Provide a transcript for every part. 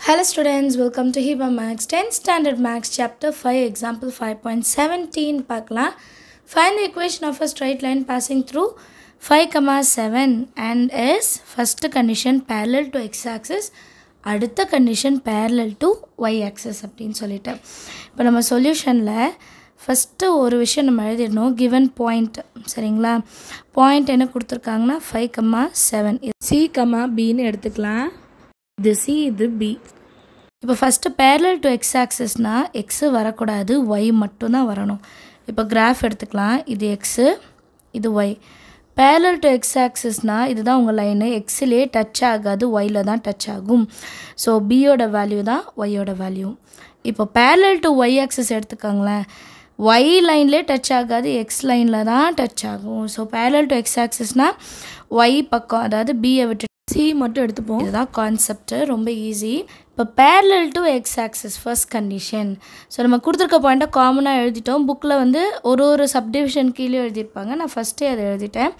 Hello students, welcome to Hiba Max 10th Standard Max Chapter 5 Example 5.17 பார்க்கலாம் Find the equation of a straight line passing through 5, comma 7 and is first condition parallel to x-axis அடுத்த condition parallel to y-axis அப்படின்னு சொல்லிட்டு இப்போ நம்ம சொல்யூஷனில் first ஒரு விஷயம் நம்ம எழுதிடணும் கிவன் பாயிண்ட் சரிங்களா பாயிண்ட் என்ன கொடுத்துருக்காங்கன்னா five comma seven C comma பின்னு எடுத்துக்கலாம் இது சி இது பி இப்போ ஃபஸ்ட்டு பேரலல் டு எக்ஸ் ஆக்சஸ்னால் எக்ஸு வரக்கூடாது ஒய் மட்டும்தான் வரணும். இப்போ கிராஃப் எடுத்துக்கலாம். இது எக்ஸு இது ஒய் பேரல் டு எக்ஸ் ஆக்சஸ்னால் இதுதான் உங்கள் லைனு எக்ஸிலே டச் ஆகாது ஒயில் தான் டச் ஆகும். ஸோ பியோட வேல்யூ தான் ஒய்யோட வேல்யூ இப்போ பேரல் டு ஒய் ஆக்சஸ் எடுத்துக்கோங்களேன். ஒய் லைன்லேயே டச் ஆகாது எக்ஸ் லைனில் தான் டச் ஆகும். ஸோ பேரல் டு எக்ஸ் ஆக்சஸ்னால் ஒய் பக்கம் அதாவது பியை விட்டு சி மட்டும் எடுத்துப்போம். இதுதான் கான்செப்ட் ரொம்ப ஈஸி இப்போ parallel to X axis first condition so நம்ம கொடுத்துருக்க பாயிண்ட்டை காமனாக எழுதிட்டோம். புக்கில் வந்து ஒரு ஒரு சப்டிவிஷன் கீழே எழுதியிருப்பாங்க. நான் ஃபஸ்ட்டே அதை எழுதிட்டேன்.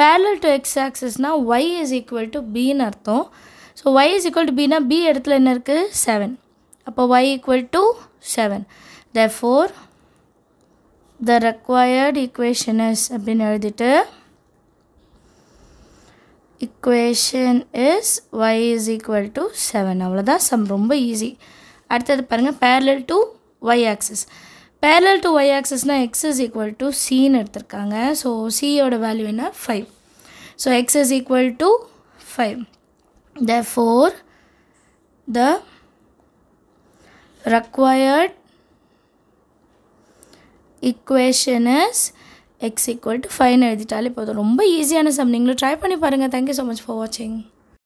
பேரலல் டு எக்ஸ் ஆக்சஸ்னால் ஒய் இஸ் ஈக்குவல் டு பின்னு அர்த்தம். So Y is equal to Bina B இடத்துல என்ன இருக்குது செவன் அப்போ Y equal to seven therefore the required equation is அப்படின்னு எழுதிட்டு equation is Y is equal to seven அவ்வளோதான் சம் ரொம்ப ஈஸி அடுத்தது பாருங்கள் parallel to Y axis parallel to Y ஆக்சஸ்னால் X is equal to சின்னு எடுத்திருக்காங்க ஸோ சியோட வேல்யூ என்ன? Five so X is equal to five therefore the required equation is X equal to ஃபைவ்னு எழுதிட்டாலே போதும். ரொம்ப ஈஸியான சம் நீங்களும் ட்ரை பண்ணி பாருங்கள் தேங்க்யூ ஸோ மச் ஃபார் வாட்சிங்